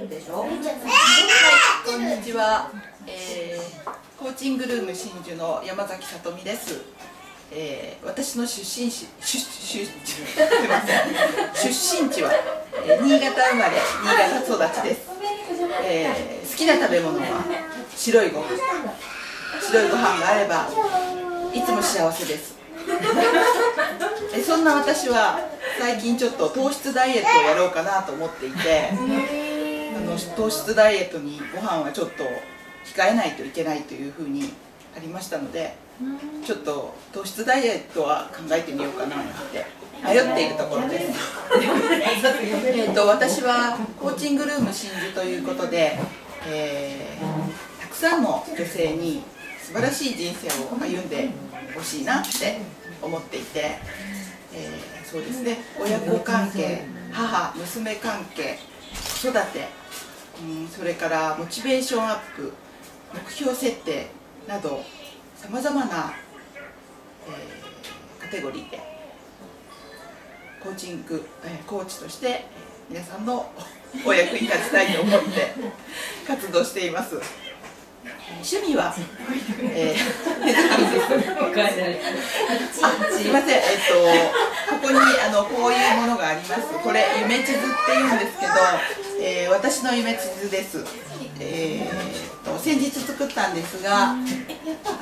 るでしょ？こんにちは、えー、コーチングルーム真珠の山崎さとみです。えー、私の出身地出出出身地は、えー、新潟生まれ新潟育ちです、えー、好きな食べ物は白いご飯。白いご飯があればいつも幸せです。えそんな私は最近ちょっと糖質ダイエットをやろうかなと思っていて。の糖質ダイエットにご飯はちょっと控えないといけないというふうにありましたのでちょっと糖質ダイエットは考えてみようかなって迷っているところです。えと私はコーチングルーム真珠ということで、えー、たくさんの女性に素晴らしい人生を歩んでほしいなって思っていて、えー、そうですね。親子関係母娘関係子育て、うん、それからモチベーションアップ目標設定などさまざまな、えー、カテゴリーでコーチング、えー、コーチとして皆さんの お役に立ちたいと思って活動しています。趣味は、えー、すみません。えっとここにあのこういうものがあります。これ夢地図って言うんですけど、えー、私の夢地図です。えー、と先日作ったんですが、あ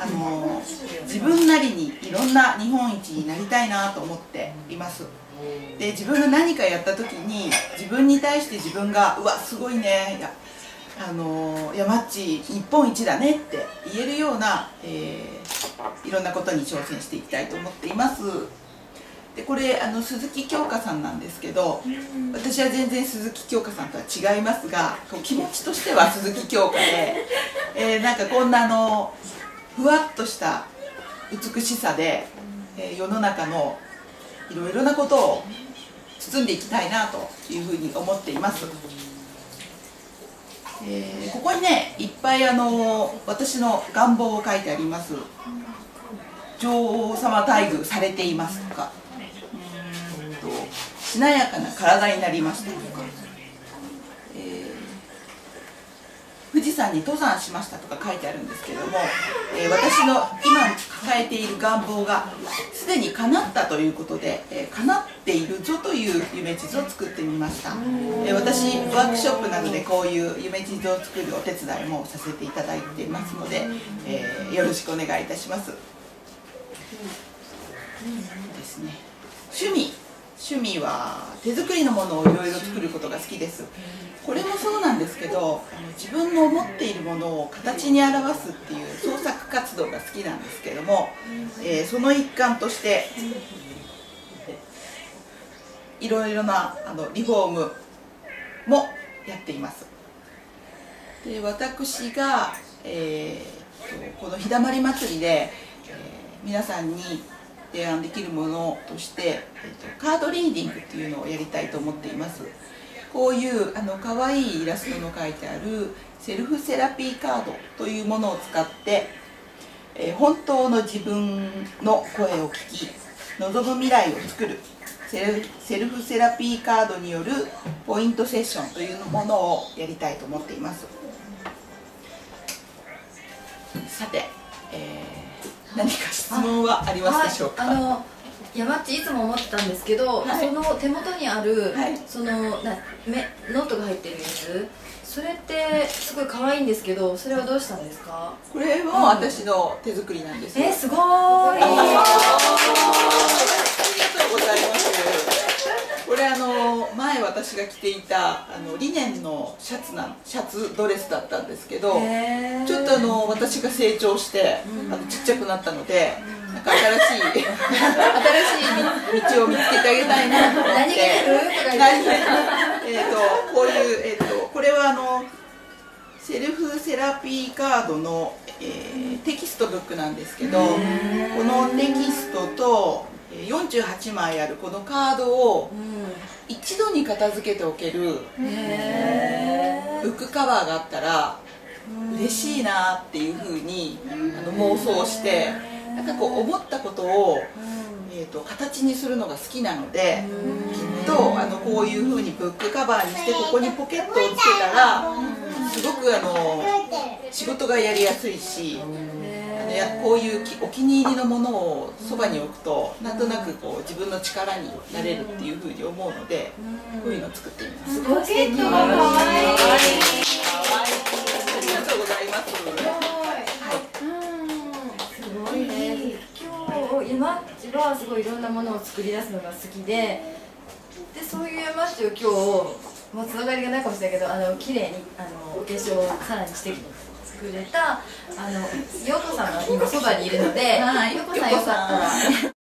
の自分なりにいろんな日本一になりたいなと思っています。で自分が何かやった時に自分に対して自分が「うわすごいね」いやあの山っち日本一だねって言えるような、えー、いろんなことに挑戦していきたいと思っていますでこれあの鈴木京香さんなんですけど私は全然鈴木京香さんとは違いますが気持ちとしては鈴木京香で、えー、なんかこんなあのふわっとした美しさで、えー、世の中のいろいろなことを包んでいきたいなというふうに思っています。えー、ここにねいっぱいあの私の願望を書いてあります。女王様待遇されていますとかしなやかな体になりましたとか、えー、富士山に登山しましたとか書いてあるんですけども、えー、私の今抱えている願望がすでに叶ったということで、えー、叶っているぞという夢地図を作ってみました、えー、私ワークショップなどでこういう夢地図を作るお手伝いもさせていただいていますので、え、よろしくお願いいたします、ですね。趣味。趣味は手作りのものをいろいろ作ることが好きです。これもそうなんですけど自分の思っているものを形に表すっていう創作活動が好きなんですけども、えー、その一環としていろいろなあのリフォームもやっています。で私が、えー、この日だまり祭りで、えー、皆さんに提案できるものとして、カードリーディングっていうのをやりたいと思っています。こういうあの可愛いイラストの書いてあるセルフセラピーカードというものを使って、えー、本当の自分の声を聞き望む未来を作るセルフセラピーカードによるポイントセッションというものをやりたいと思っています。さて、えー、何か質問はありますでしょうか、はい、山っちいつも思ってたんですけど、はい、その手元にある、はい、そのなめノートが入ってるやつそれってすごい可愛いんですけどそれはどうしたんですか？これも私の手作りなんです、うん、えー、すごーい。ございますこれあの前私が着ていたあのリネンのシャツなシャツドレスだったんですけどちょっとあの私が成長して、あのちっちゃくなったので、なんか新しい新しい道を見つけてあげたいなと思って。何えっとこういう、えーと、これはあのセルフセラピーカードの、えー、テキストブックなんですけどこのテキストと48枚あるこのカードを一度に片付けておけるブックカバーがあったら嬉しいなっていうふうにあの妄想してなんかこう思ったことを、えーと、形にするのが好きなのでとあのこういうふうにブックカバーにしてここにポケットをつけたらすごくあの仕事がやりやすいし。やこういうお気に入りのものをそばに置くとなんとなくこう自分の力になれるっていうふうに思うのでこういうのを作ってみます。すごい素敵かわいい。かわいい。ありがとうございます。すごいね。今日山地はすごいいろんなものを作り出すのが好きで、でそういう山地を今日もうつながりがないかもしれないけど、あの綺麗にあのお化粧をさらにしてくれたあの陽子さんが今そばにいるので、陽子さんよかったら。